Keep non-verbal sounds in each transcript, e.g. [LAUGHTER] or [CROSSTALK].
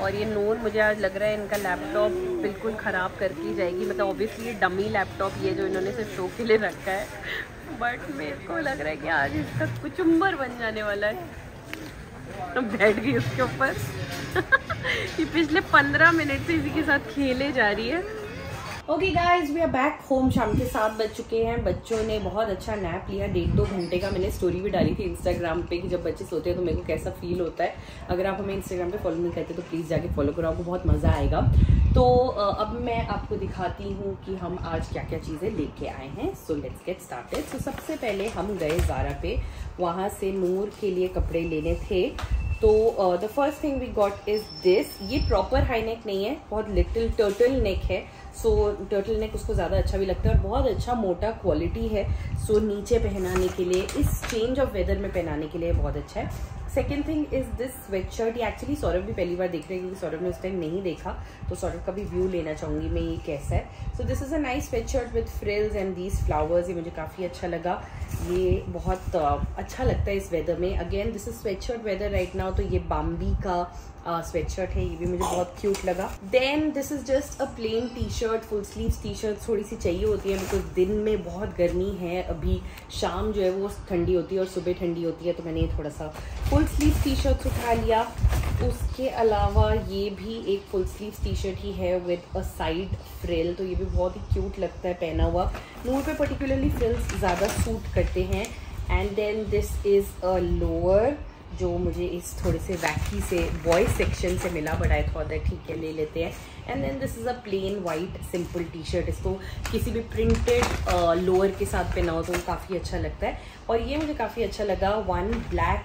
और ये नूर मुझे आज लग रहा है इनका लैपटॉप बिल्कुल ख़राब करके जाएगी। मतलब ऑब्वियसली डमी लैपटॉप ये जो इन्होंने सिर्फ़ शो के लिए रखा है। बट मेरे को लग रहा है कि आज इसका कुचुम्बर बन जाने वाला है। बैठ गई उसके ऊपर। [LAUGHS] ये पिछले पंद्रह मिनट से इसी के साथ खेले जा रही है। Okay guys we are back home शाम के सात बज चुके हैं। बच्चों ने बहुत अच्छा नैप लिया। डेढ़ दो घंटे का मैंने स्टोरी भी डाली थी इंस्टाग्राम पे कि जब बच्चे सोते हैं तो मेरे को कैसा फील होता है। अगर आप हमें इंस्टाग्राम पे फॉलो नहीं करते तो प्लीज़ जाके फॉलो करो। आपको बहुत मज़ा आएगा। तो अब मैं आपको दिखाती हूँ कि हम आज क्या क्या चीज़ें लेके आए हैं। So let's get started so सबसे पहले हम गए ज़ारा पे। वहाँ से नूर के लिए कपड़े लेने थे। तो the first thing we got is this ये प्रॉपर हाई नेक नहीं है। बहुत लिटिल टर्टल नेक है। सो टर्टल नेक उसको ज़्यादा अच्छा भी लगता है और बहुत अच्छा मोटा क्वालिटी है। सो so, नीचे पहनाने के लिए इस चेंज ऑफ़ वेदर में पहनाने के लिए बहुत अच्छा है। Second thing is this sweat shirt ये एक्चुअली सौरभ भी पहली बार देख रहे हैं क्योंकि सौरभ ने उस टाइम नहीं देखा। तो सौरभ का भी व्यू लेना चाहूँगी मैं ये कैसा है। So this is a nice sweat shirt with frills and these flowers ये मुझे काफ़ी अच्छा लगा। ये बहुत अच्छा लगता है इस वेदर में। Again this is sweat shirt weather right now तो ये बाम्बी का स्वेट शर्ट है, ये भी मुझे बहुत क्यूट लगा। Then this is just a plain T shirt full sleeve T shirt थोड़ी सी चाहिए होती है बिकॉज़ दिन में बहुत गर्मी है, अभी शाम जो है वो ठंडी होती है और सुबह ठंडी होती है तो मैंने थोड़ा सा फुल स्लीव टी शर्ट उठा लिया। उसके अलावा ये भी एक फुल स्लीव टी शर्ट ही है विद अ साइड फ्रिल तो ये भी बहुत ही क्यूट लगता है पहना हुआ। नूर पे पर्टिकुलरली फ्रिल्स ज़्यादा सूट करते हैं। And then this is a lower जो मुझे इस थोड़े से वैकी से बॉय सेक्शन से मिला बट आई थॉट दैट ठीक है, ले लेते हैं. And then this is a plain white simple T shirt इसको किसी भी प्रिंटेड लोअर के साथ पहनाओ तो काफ़ी अच्छा लगता है. और ये मुझे काफ़ी अच्छा लगा. One black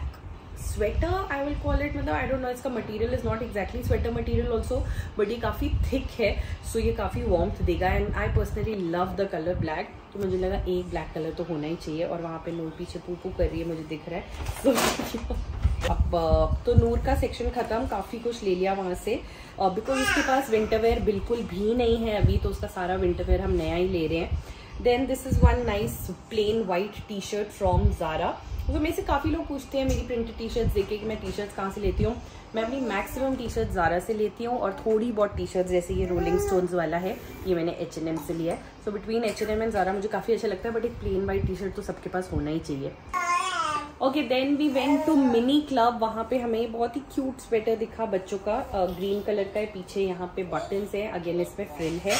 sweater I will call it मतलब आई डोंट नो इसका material is not exactly sweater material also but ये काफ़ी थिक है सो so ये काफ़ी वार्मथ देगा and I personally love the colour black तो मुझे लगा एक ब्लैक कलर तो होना ही चाहिए, और वहाँ पे नूर पीछे पू पू कर रही है, मुझे दिख रहा है [LAUGHS] अब तो नूर का सेक्शन ख़त्म, काफ़ी कुछ ले लिया वहाँ से बिकॉज़ उसके पास विंटरवेयर बिल्कुल भी नहीं है अभी तो उसका सारा विंटरवेयर हम नया ही ले रहे हैं then this is one nice plain white T shirt from Zara तो मेरे से काफ़ी लोग पूछते हैं मेरी प्रिंटेड टी शर्ट्स देखे कि मैं टी शर्ट्स कहाँ से लेती हूँ? मैं अपनी मैक्सिमम टी शर्ट ज़ारा से लेती हूँ और थोड़ी बहुत टी शर्ट जैसे ये रोलिंग स्टोन्स वाला है ये मैंने एच एन एम से लिया है। So between H N M and Zara मुझे काफ़ी अच्छा लगता है बट एक प्लेन वाइट टी शर्ट तो सबके पास होना ही चाहिए। Okay then we went to mini club वहाँ पे हमें बहुत ही क्यूट स्वेटर दिखा बच्चों का। ग्रीन uh, कलर का है पीछे यहाँ पे बटन है अगेन इसमें फ्रिल है।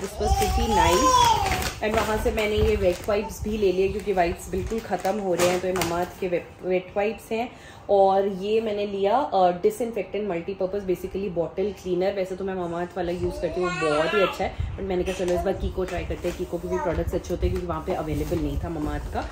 This was pretty nice and वहाँ से मैंने ये वेट वाइप्स भी ले लिए क्योंकि वाइप्स बिल्कुल ख़त्म हो रहे हैं तो ये ममाद के वेट वाइप्स हैं। और ये मैंने लिया disinfectant multipurpose basically bottle cleaner वैसे तो मैं ममाद वाला यूज़ करती हूँ बहुत ही अच्छा है। बट मैंने कहा, चलो इस बार कीको ट्राई करते हैं। कीको के भी प्रोडक्ट्स अच्छे होते हैं क्योंकि वहाँ पर अवेलेबल नहीं था ममाद का।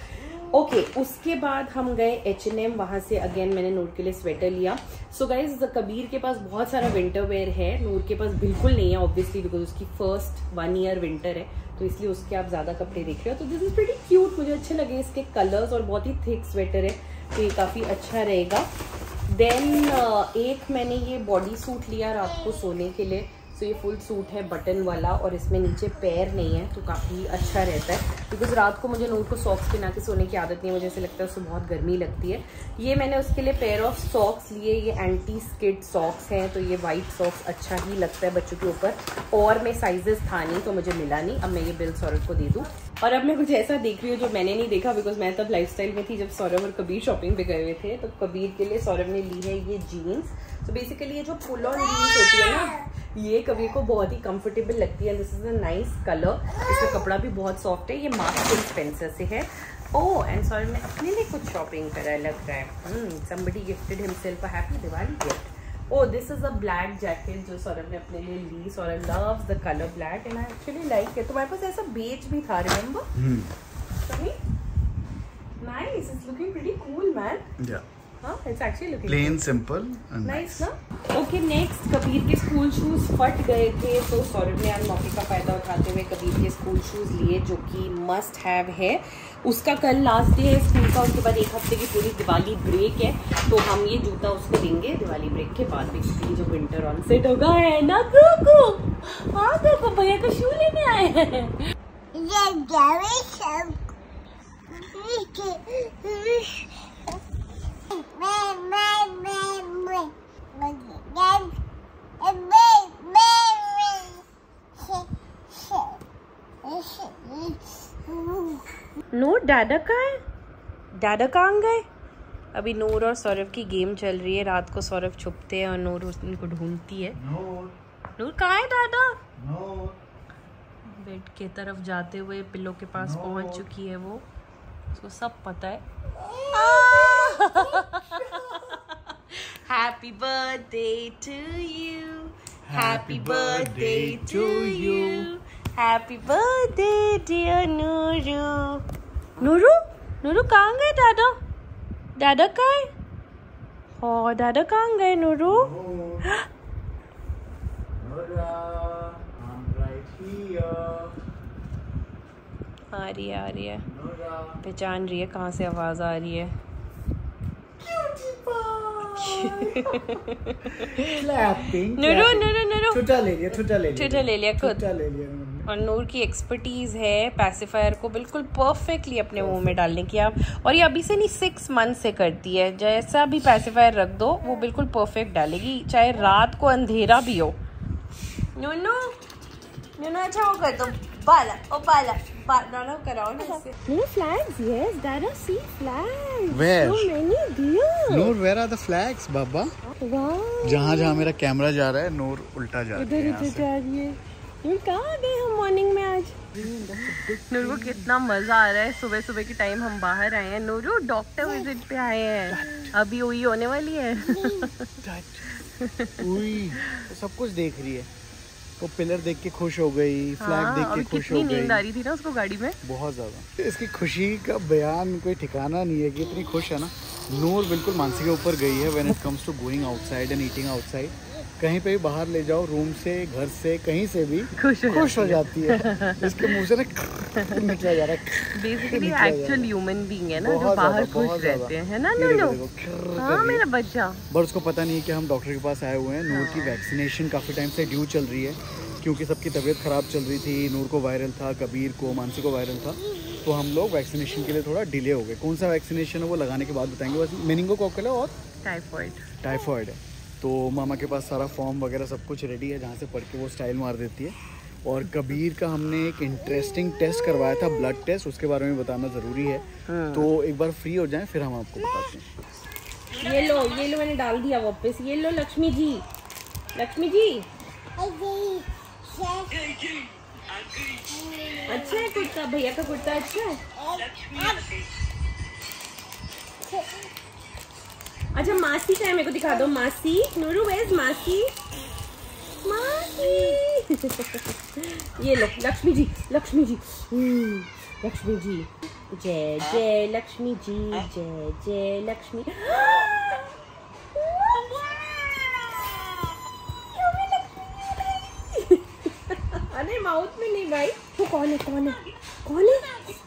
ओके okay, उसके बाद हम गए एच एन एम वहाँ से अगेन मैंने नूर के लिए स्वेटर लिया। सो गाइज़ कबीर के पास बहुत सारा विंटर वेयर है। नूर के पास बिल्कुल नहीं है ऑब्वियसली बिकॉज़ उसकी फ़र्स्ट वन ईयर विंटर है। तो इसलिए उसके आप ज़्यादा कपड़े देख रहे हो। तो दिस इज़ वेटी क्यूट मुझे अच्छे लगे इसके कलर्स और बहुत ही थिक स्वेटर है। तो ये काफ़ी अच्छा रहेगा। देन uh, एक मैंने ये बॉडी सूट लिया रात को सोने के लिए। सो ये फुल सूट है बटन वाला और इसमें नीचे पैर नहीं है तो काफ़ी अच्छा रहता है। बिकॉज़ रात को मुझे नूर को सॉक्स पहना के सोने की आदत नहीं है, मुझे ऐसे लगता है उससे बहुत गर्मी लगती है। ये मैंने उसके लिए पेयर ऑफ़ सॉक्स लिए, ये एंटी स्किड सॉक्स हैं तो ये वाइट सॉक्स अच्छा ही लगता है बच्चों के ऊपर। और मैं साइजेस था नहीं तो मुझे मिला नहीं। अब मैं ये बिल सौरभ को दे दूँ। और अब मैं कुछ ऐसा देख रही हूँ जो मैंने नहीं देखा बिकॉज़ मैं तब लाइफ में थी जब सौरभ और कबीर शॉपिंग पे गए हुए थे तो कबीर के लिए सौरभ ने ली है ये जीन्स तो बेसिकली ये जो फुल ऑन जीन्स होती है ना, ये कबीर को बहुत ही कंफर्टेबल लगती है this is a nice colour इसका कपड़ा भी बहुत सॉफ्ट है, ये मास्क स्पेंसर से है. ओ एंड सॉरी मैं अपने लिए कुछ शॉपिंग करा लग रहा है। Somebody gifted himself a happy Diwali gift oh this is a black jacket जो सौरभ ने अपने लिए ली. Saurabh love the colour black and I actually like है तुम्हारे पास ऐसा बेच भी था रिमेंबर कूल मैन या प्लेन सिंपल नाइस ना ओके नेक्स्ट कबीर के स्कूल शूज़ फट गए थे तो सौरभ ने आज मौके का फ़ायदा उठाते हुए कबीर के स्कूल शूज़ लिए जो कि मस्ट हैव है। उसका कल लास्ट डे है स्कूल का उसके बाद एक हफ़्ते की पूरी दिवाली ब्रेक है तो हम ये जूता उसको देंगे दिवाली ब्रेक के बाद बेसिकली जो विंटर ऑन सेट होगा है ना कुकू? हाँ देखो भैया को शू लेने आए हैं। नूर डाडा कहाँ है? डाडा कहाँ गए? अभी नूर और सौरभ की गेम चल रही है रात को सौरभ छुपते हैं और नूर उनको ढूंढती है। नूर। कहाँ है दादा? बेड के तरफ़ जाते हुए पिल्लो के पास पहुँच चुकी है वो। उसको सब पता है। Happy birthday to you happy birthday to you happy birthday dear Nooru Nooru Nooru कहाँ गए दादा? दादा कहाँ है? ओ दादा कहाँ गए नूरू? आ रही है आ रही है। पहचान रही है कहाँ से आवाज़ आ रही है। नूरू नूरू नूरू। ले लिया ले लिया। ले लिया खुद। ले लिया। और नूर की एक्सपर्टीज है पैसिफायर को बिल्कुल परफेक्टली अपने मुँह में डालने की आप और ये अभी से नहीं सिक्स मंथ से करती है। जैसा भी पैसिफायर रख दो वो बिल्कुल परफेक्ट डालेगी चाहे रात को अंधेरा भी हो। नूनू नूनू अच्छा वो कर दो। बाला ओ बाला बाला कराओ ना इससे Where? so many जहाँ जहाँ मेरा कैमरा जा रहा है नूर उल्टा जा रही है इधर यहाँ जा रही है। नूर कहाँ गए हम मॉर्निंग में आज? नूर को कितना मज़ा आ रहा है। सुबह सुबह के टाइम हम बाहर आए हैं। नूरू डॉक्टर विज़िट पे आए हैं। अभी हुई होने वाली है। [LAUGHS] सब कुछ देख रही है। वो पिलर देख के खुश हो गई फ्लैग हाँ, देख के खुश कितनी हो नींद आ रही थी ना उसको गाड़ी में? बहुत ज़्यादा। इसकी खुशी का बयान कोई ठिकाना नहीं है कि इतनी खुश है ना। नूर बिल्कुल मानसी के ऊपर गई है when it comes to going outside and eating outside कहीं पे भी बाहर ले जाओ रूम से घर से कहीं से भी खुश हो खुश हो जाती है। इसके मुँह से ना [LAUGHS] निकला जा रहा है। बेसिकली है। एक्चुअल ह्यूमन बीइंग है। ना जो बाहर खुश रहते हैं है ना हाँ है। मेरा बच्चा। पर उसको पता नहीं है कि हम डॉक्टर के पास आए हुए हैं। नूर की वैक्सीनेशन काफ़ी टाइम से ड्यू चल रही है क्योंकि सबकी तबीयत ख़राब चल रही थी। नूर को वायरल था कबीर को मानसी को वायरल था। तो हम लोग वैक्सीनेशन के लिए थोड़ा डिले हो गए। कौन सा वैक्सीनेशन है वो लगाने के बाद बताएँगे। बस मेनिंगो कोकल है और टाइफॉइड टाइफॉइड है। तो मामा के पास सारा फॉर्म वगैरह सब कुछ रेडी है जहाँ से पढ़ के वो स्टाइल मार देती है। और कबीर का हमने एक इंटरेस्टिंग टेस्ट करवाया था ब्लड टेस्ट उसके बारे में बताना ज़रूरी है। हाँ। तो एक बार फ्री हो जाएँ फिर हम आपको बताते हैं। ये लो ये लो मैंने डाल दिया वापस। ये लो लक्ष्मी जी। लक्ष्मी जी। अच्छा है कुर्ता? भैया का कुर्ता अच्छा है? अच्छा मासी का है मेरे को दिखा दो। मासी नूरू वेज मासी। मासी। ये लो लक्ष्मी जी लक्ष्मी जी। हम्म, लक्ष्मी जी। जय जय लक्ष्मी जी जय जय लक्ष्मी। अरे माउथ में नहीं भाई। वो कौन है कौन है? कौन है?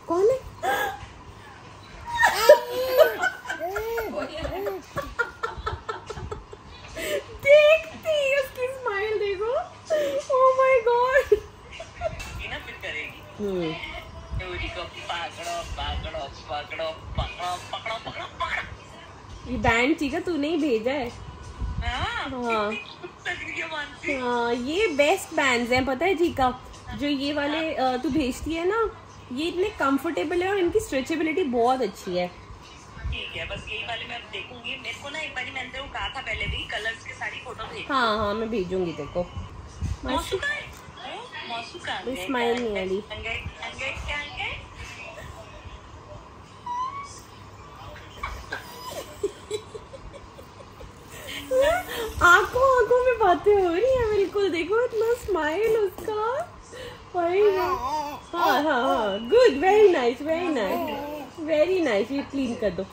ये बैंड चीका तूने ही भेजा है। हाँ। हाँ। है हाँ ये बेस्ट बैंड्स हैं पता है चीका जो ये वाले तू भेजती है ना ये इतने कंफर्टेबल है और इनकी स्ट्रेचेबिलिटी बहुत अच्छी है। ठीक है बस यही वाले मैं अब देखूँगी। मेरे को ना एक बार मैंने तेरे कहा था पहले भी कलर्स के सारी फ़ोटो भेज। हाँ हाँ मैं भेजूँगी देखो मौसू का है? हाँ, मौसू नहीं रही। अंगड़ अंगड़ क्या अंगड़ आँखों आँखों में बातें हो रही हैं बिल्कुल। देखो इतना स्माइल उसका। भाई हाँ हाँ हाँ। Good very nice very nice very nice ये क्लीन कर दो।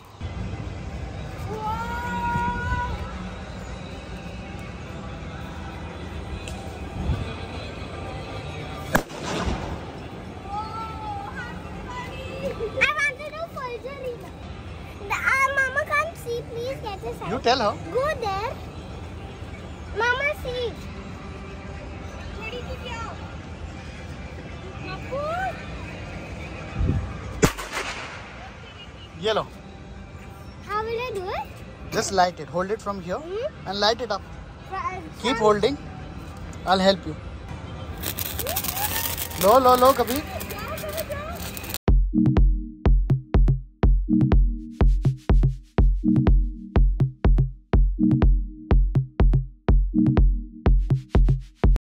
sign. Tell her Go there. थोड़ी सी क्या? ये लो How will I do it? Just light it hold it from here Hmm? And light it up keep holding I help you लो लो लो कबीर